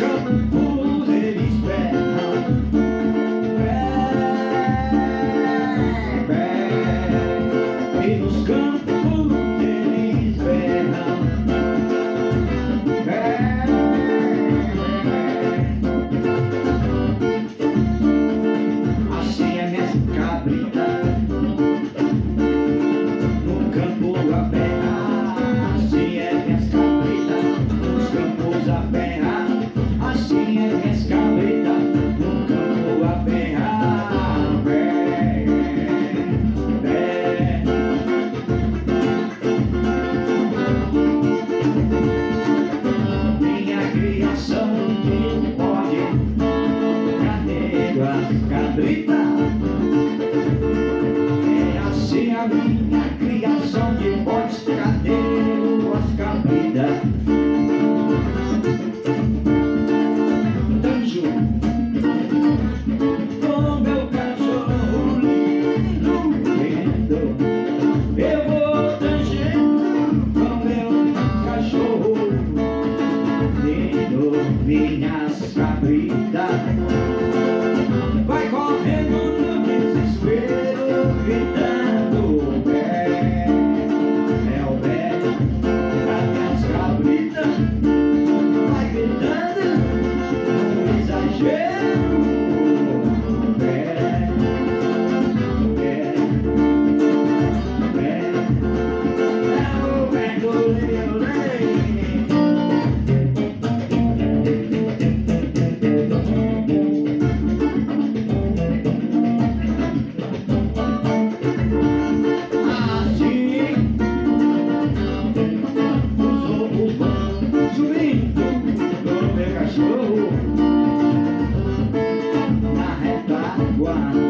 coming for grita. É assim a minha criação de bodes, cadelos, cabridas Danjo Com meu cachorro lindo, Eu vou tanger com meu cachorro lindo Minhas cabridas cachorro wine.